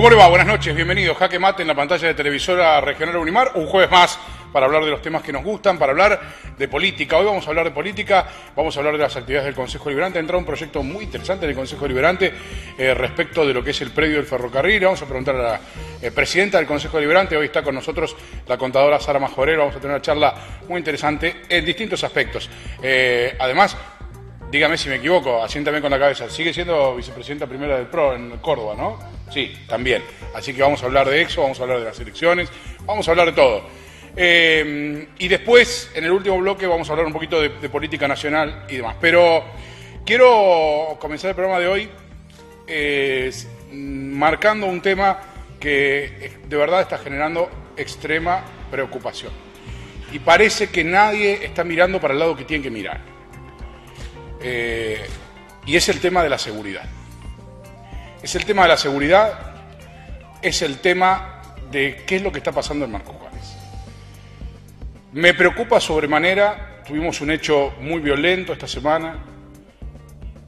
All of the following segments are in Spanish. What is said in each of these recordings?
¿Cómo le va? Buenas noches, bienvenido. Jaque Mate en la pantalla de televisora regional Unimar. Un jueves más para hablar de los temas que nos gustan, para hablar de política. Hoy vamos a hablar de política, vamos a hablar de las actividades del Consejo Liberante. Ha entrado un proyecto muy interesante en el Consejo Liberante eh, respecto de lo que es el predio del ferrocarril. Vamos a preguntar a la eh, presidenta del Consejo Liberante. Hoy está con nosotros la contadora Sara Majorero. Vamos a tener una charla muy interesante en distintos aspectos. Eh, además, dígame si me equivoco, asiéntame con la cabeza, sigue siendo vicepresidenta primera del PRO en Córdoba, ¿no? Sí, también. Así que vamos a hablar de eso, vamos a hablar de las elecciones, vamos a hablar de todo. Eh, y después, en el último bloque, vamos a hablar un poquito de, de, política nacional y demás. Pero quiero comenzar el programa de hoy eh, marcando un tema que de verdad está generando extrema preocupación. Y parece que nadie está mirando para el lado que tiene que mirar. Eh, y es el tema de la seguridad. Es el tema de la seguridad, es el tema de qué es lo que está pasando en Marcos Juárez. Me preocupa sobremanera, tuvimos un hecho muy violento esta semana,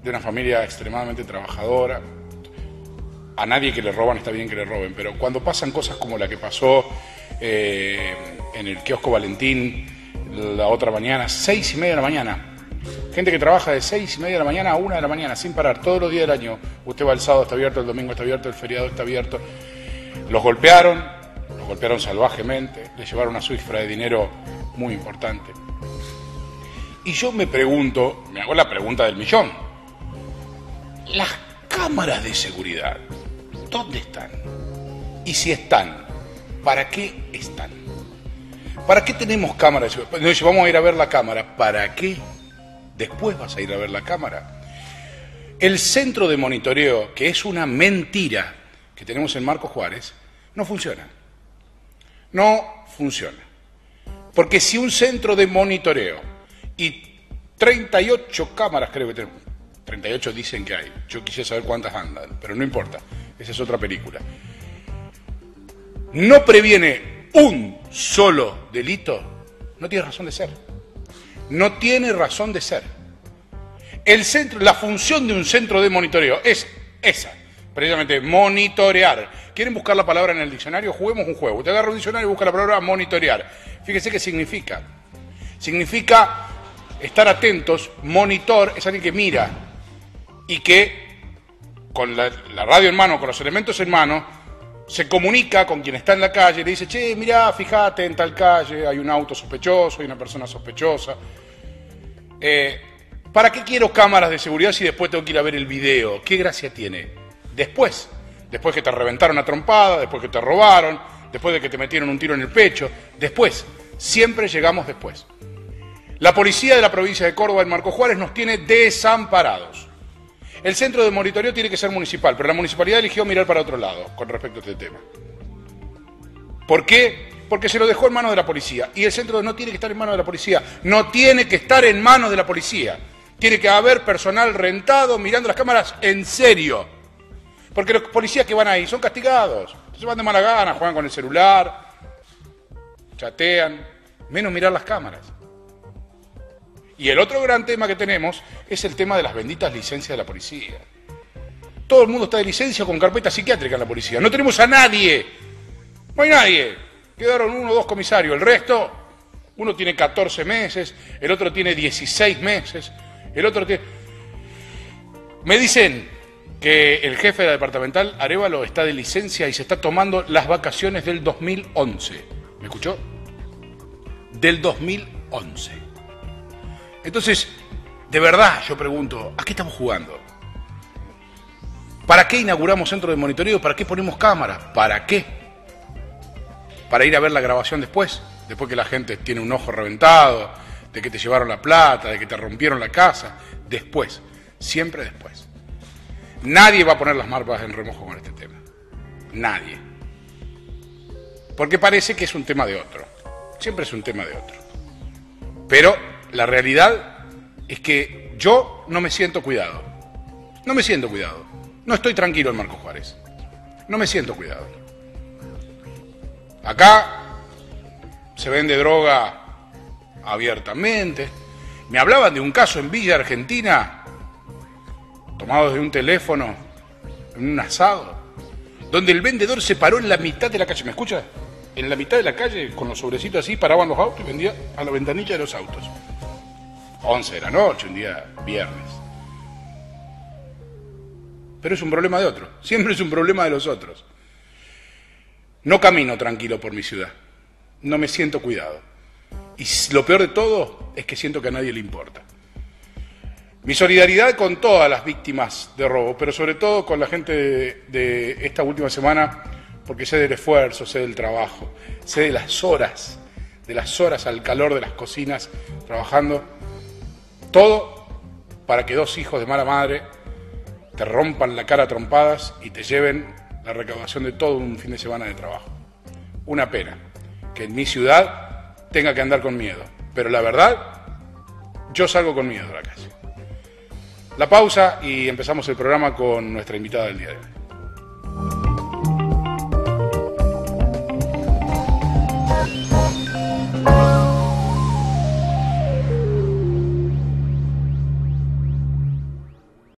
de una familia extremadamente trabajadora. A nadie que le roban está bien que le roben, pero cuando pasan cosas como la que pasó eh, en el kiosco Valentín la otra mañana, seis y media de la mañana, Gente que trabaja de seis y media de la mañana a una de la mañana sin parar, todos los días del año. Usted va el sábado, está abierto, el domingo está abierto, el feriado está abierto. Los golpearon, los golpearon salvajemente, le llevaron una cifra de dinero muy importante. Y yo me pregunto, me hago la pregunta del millón. Las cámaras de seguridad, ¿dónde están? Y si están, ¿para qué están? ¿Para qué tenemos cámaras de seguridad? Vamos a ir a ver la cámara. ¿Para qué? Después vas a ir a ver la cámara. El centro de monitoreo, que es una mentira que tenemos en Marco Juárez, no funciona. No funciona. Porque si un centro de monitoreo y 38 cámaras creo que tenemos, 38 dicen que hay, yo quisiera saber cuántas andan, pero no importa, esa es otra película, no previene un solo delito, no tiene razón de ser no tiene razón de ser. El centro, la función de un centro de monitoreo es esa, precisamente monitorear. ¿Quieren buscar la palabra en el diccionario? Juguemos un juego. Usted agarra un diccionario y busca la palabra monitorear. Fíjese qué significa. Significa estar atentos, monitor es alguien que mira y que con la, la radio en mano, con los elementos en mano, se comunica con quien está en la calle, le dice, che, mira, fíjate, en tal calle hay un auto sospechoso, hay una persona sospechosa. Eh, ¿Para qué quiero cámaras de seguridad si después tengo que ir a ver el video? ¿Qué gracia tiene? Después, después que te reventaron a trompada, después que te robaron, después de que te metieron un tiro en el pecho, después, siempre llegamos después. La policía de la provincia de Córdoba, en Marco Juárez, nos tiene desamparados. El centro de monitoreo tiene que ser municipal, pero la municipalidad eligió mirar para otro lado con respecto a este tema. ¿Por qué? Porque se lo dejó en manos de la policía. Y el centro no tiene que estar en manos de la policía. No tiene que estar en manos de la policía. Tiene que haber personal rentado mirando las cámaras en serio. Porque los policías que van ahí son castigados. Se van de mala gana, juegan con el celular, chatean, menos mirar las cámaras. Y el otro gran tema que tenemos es el tema de las benditas licencias de la policía. Todo el mundo está de licencia con carpeta psiquiátrica en la policía. No tenemos a nadie. No hay nadie. Quedaron uno o dos comisarios. El resto, uno tiene 14 meses, el otro tiene 16 meses, el otro tiene... Me dicen que el jefe de la departamental, Arevalo, está de licencia y se está tomando las vacaciones del 2011. ¿Me escuchó? Del 2011. Entonces, de verdad, yo pregunto, ¿a qué estamos jugando? ¿Para qué inauguramos centro de monitoreo? ¿Para qué ponemos cámaras? ¿Para qué? ¿Para ir a ver la grabación después? Después que la gente tiene un ojo reventado, de que te llevaron la plata, de que te rompieron la casa. Después, siempre después. Nadie va a poner las marcas en remojo con este tema. Nadie. Porque parece que es un tema de otro. Siempre es un tema de otro. Pero la realidad es que yo no me siento cuidado. No me siento cuidado. No estoy tranquilo en Marco Juárez. No me siento cuidado. Acá se vende droga abiertamente. Me hablaban de un caso en Villa Argentina, tomado de un teléfono, en un asado, donde el vendedor se paró en la mitad de la calle. ¿Me escucha? En la mitad de la calle, con los sobrecitos así, paraban los autos y vendía a la ventanilla de los autos. 11 de la noche, un día viernes. Pero es un problema de otro. Siempre es un problema de los otros. No camino tranquilo por mi ciudad. No me siento cuidado. Y lo peor de todo es que siento que a nadie le importa. Mi solidaridad con todas las víctimas de robo, pero sobre todo con la gente de, esta última semana, porque sé del esfuerzo, sé del trabajo, sé de las horas, de las horas al calor de las cocinas, trabajando, todo para que dos hijos de mala madre te rompan la cara a trompadas y te lleven la recaudación de todo un fin de semana de trabajo. Una pena que en mi ciudad tenga que andar con miedo, pero la verdad, yo salgo con miedo a la calle. La pausa y empezamos el programa con nuestra invitada del día de hoy.